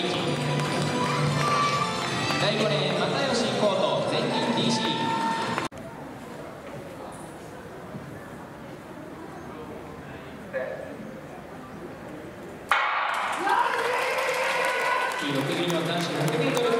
第5レーン又吉コート全員 DC 6組の男子 100m